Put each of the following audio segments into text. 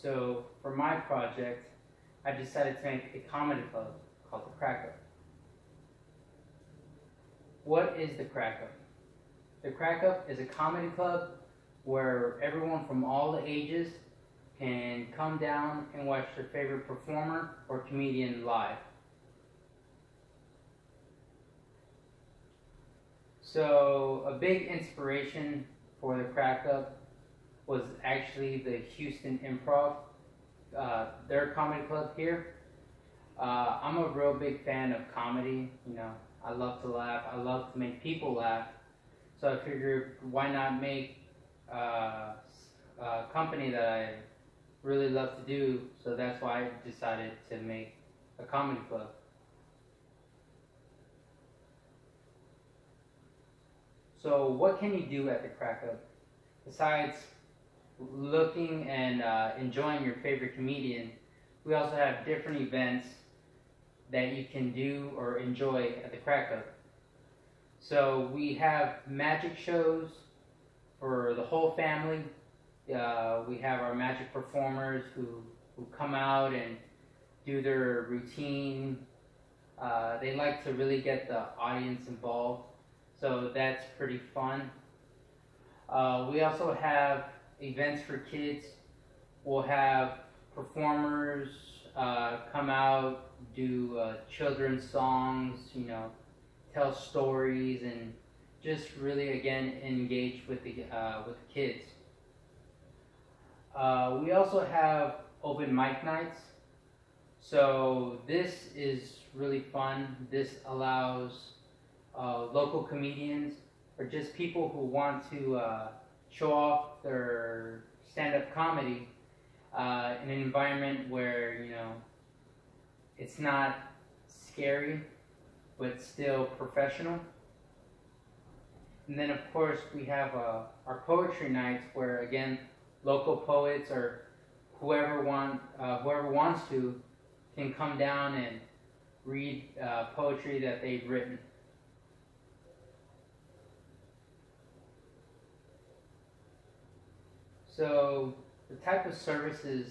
So for my project, I decided to make a comedy club called the Crack Up. What is the Crack Up? The Crack Up is a comedy club where everyone from all the ages can come down and watch their favorite performer or comedian live. So a big inspiration for the Crack Up was actually the Houston Improv, uh, their comedy club here. Uh, I'm a real big fan of comedy. You know, I love to laugh. I love to make people laugh. So I figured, why not make uh, a company that I really love to do? So that's why I decided to make a comedy club. So what can you do at the Crack Up besides looking and uh, enjoying your favorite comedian? We also have different events that you can do or enjoy at the Crack Up. So we have magic shows for the whole family. Uh, we have our magic performers who, who come out and do their routine. Uh, they like to really get the audience involved, so that's pretty fun. Uh, we also have events for kids. We'll have performers uh, come out, do uh, children's songs, you know, tell stories, and just really again engage with the uh, with the kids. Uh, we also have open mic nights. So this is really fun. This allows uh, local comedians or just people who want to uh, show off their stand-up comedy uh, in an environment where you know it's not scary but still professional. And then of course we have uh, our poetry nights where again local poets or whoever want uh, whoever wants to can come down and read uh, poetry that they've written. So the type of services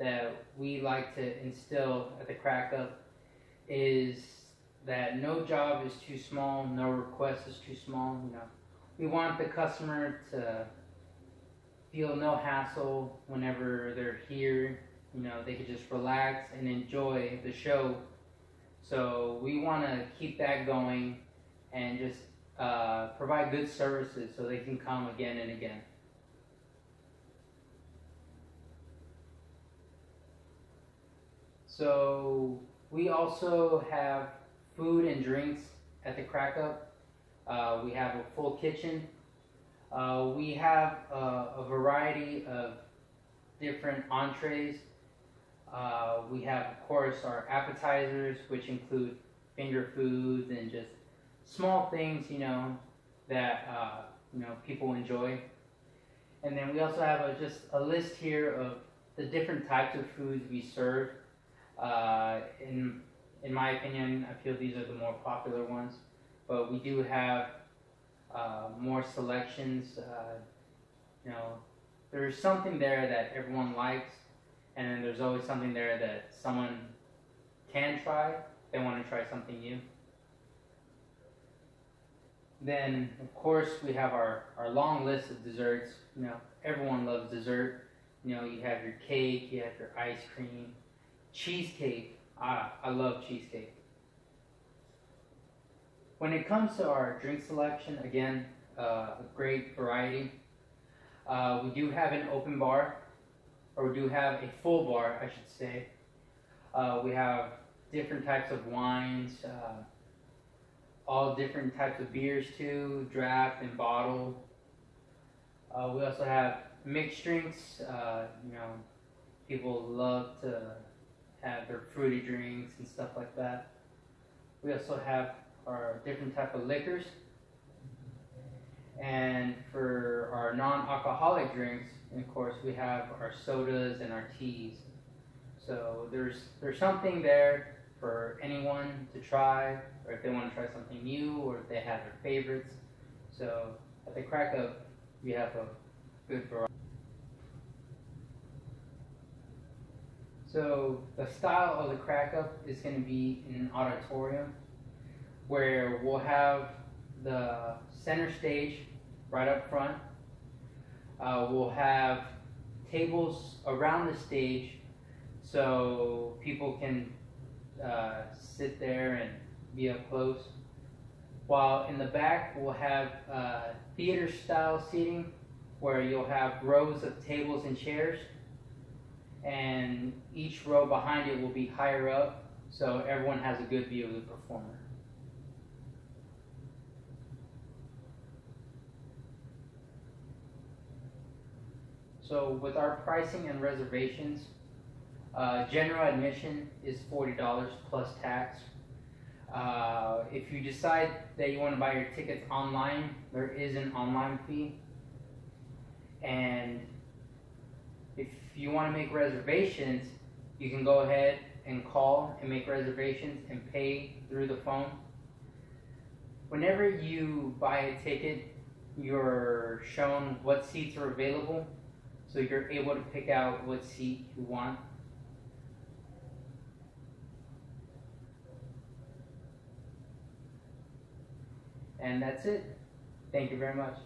that we like to instill at the Crack Up is that no job is too small, no request is too small. You know, we want the customer to feel no hassle whenever they're here. You know, they could just relax and enjoy the show. So we want to keep that going and just uh, provide good services so they can come again and again. So we also have food and drinks at the Crack Up. Uh, we have a full kitchen. Uh, we have uh, a variety of different entrees. Uh, we have, of course, our appetizers, which include finger foods and just small things, you know, that uh, you know people enjoy. And then we also have a, just a list here of the different types of foods we serve. Uh, in in my opinion, I feel these are the more popular ones, but we do have uh, more selections. Uh, you know, there's something there that everyone likes, and then there's always something there that someone can try. They want to try something new. Then, of course, we have our, our long list of desserts. You know, everyone loves dessert. You know, you have your cake, you have your ice cream, cheesecake. Ah, I love cheesecake. When it comes to our drink selection, again, uh, a great variety. Uh, we do have an open bar, or we do have a full bar, I should say. Uh, we have different types of wines, uh, all different types of beers too, draft and bottle. Uh, we also have mixed drinks. Uh, you know, people love to have their fruity drinks and stuff like that. We also have our different type of liquors. And for our non-alcoholic drinks, of course, we have our sodas and our teas. So there's there's something there for anyone to try, or if they want to try something new, or if they have their favorites. So at the Crack Up, we have a good variety. So the style of the crack up is going to be in an auditorium where we'll have the center stage right up front. Uh, we'll have tables around the stage so people can uh, sit there and be up close. While in the back, we'll have uh, theater style seating where you'll have rows of tables and chairs, and each row behind it will be higher up so everyone has a good view of the performer. So with our pricing and reservations, uh, general admission is forty dollars plus tax. Uh, if you decide that you want to buy your tickets online, there is an online fee. And if you want to make reservations, you can go ahead and call and make reservations and pay through the phone. Whenever you buy a ticket, you're shown what seats are available, so you're able to pick out what seat you want. And that's it. Thank you very much.